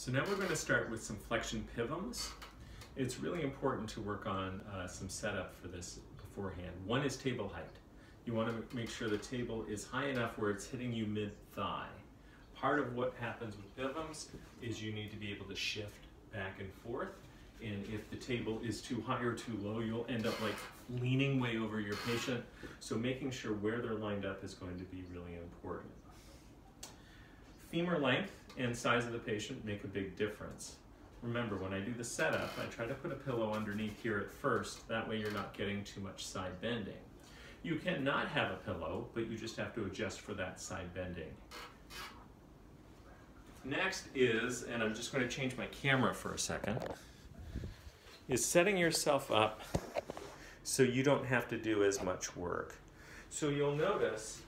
So now we're going to start with some flexion PPIVMs. It's really important to work on uh, some setup for this beforehand. One is table height. You want to make sure the table is high enough where it's hitting you mid-thigh. Part of what happens with PPIVMs is you need to be able to shift back and forth and if the table is too high or too low, you'll end up like leaning way over your patient. So making sure where they're lined up is going to be really important. Femur length and size of the patient make a big difference. Remember, when I do the setup, I try to put a pillow underneath here at first. That way you're not getting too much side bending. You cannot have a pillow, but you just have to adjust for that side bending. Next is, and I'm just going to change my camera for a second, is setting yourself up so you don't have to do as much work. So you'll notice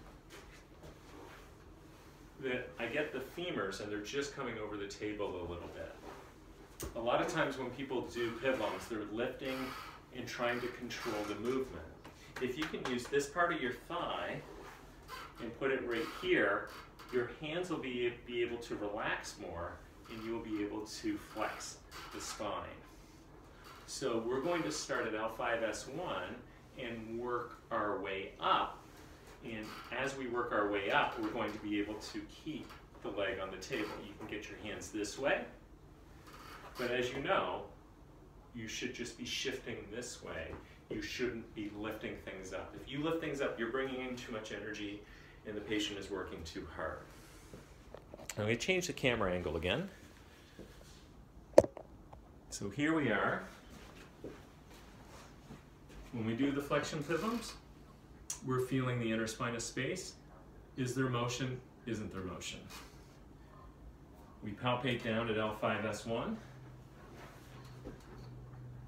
that I get the femurs and they're just coming over the table a little bit. A lot of times when people do PPIVMs, they're lifting and trying to control the movement. If you can use this part of your thigh and put it right here, your hands will be, be able to relax more and you'll be able to flex the spine. So we're going to start at L5S1 and work our way up and as we work our way up, we're going to be able to keep the leg on the table. You can get your hands this way, but as you know, you should just be shifting this way. You shouldn't be lifting things up. If you lift things up, you're bringing in too much energy and the patient is working too hard. I'm going to change the camera angle again. So here we are. When we do the flexion PPIVMs, we're feeling the interspinous space. Is there motion? Isn't there motion? We palpate down at L5S1.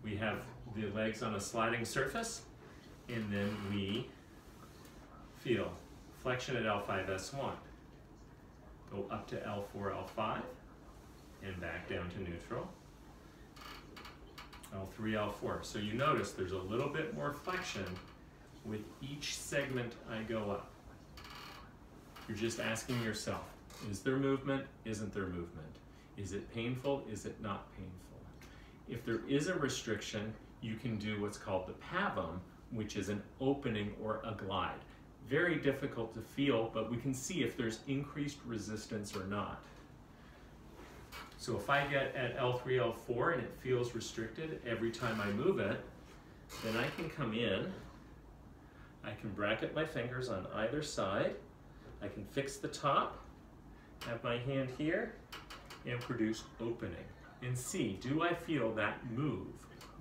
We have the legs on a sliding surface, and then we feel flexion at L5S1. Go up to L4, L5, and back down to neutral. L3, L4. So you notice there's a little bit more flexion with each segment I go up. You're just asking yourself, is there movement? Isn't there movement? Is it painful? Is it not painful? If there is a restriction, you can do what's called the PAIVM, which is an opening or a glide. Very difficult to feel, but we can see if there's increased resistance or not. So if I get at L3, L4 and it feels restricted every time I move it, then I can come in I can bracket my fingers on either side. I can fix the top, have my hand here, and produce opening. And see, do I feel that move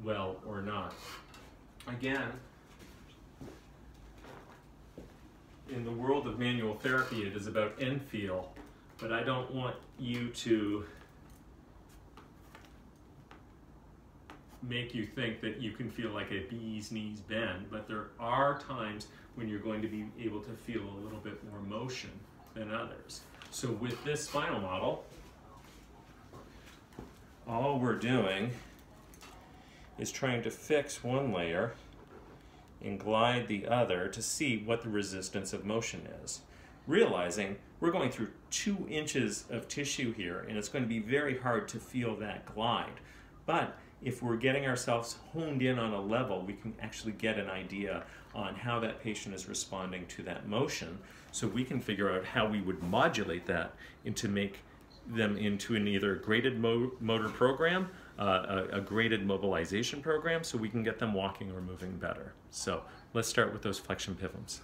well or not? Again, in the world of manual therapy, it is about end feel, but I don't want you to make you think that you can feel like a bee's knees bend, but there are times when you're going to be able to feel a little bit more motion than others. So with this spinal model, all we're doing is trying to fix one layer and glide the other to see what the resistance of motion is. Realizing we're going through two inches of tissue here and it's going to be very hard to feel that glide. But if we're getting ourselves honed in on a level, we can actually get an idea on how that patient is responding to that motion so we can figure out how we would modulate that and to make them into an either graded mo motor program, uh, a, a graded mobilization program, so we can get them walking or moving better. So let's start with those flexion PPIVMs.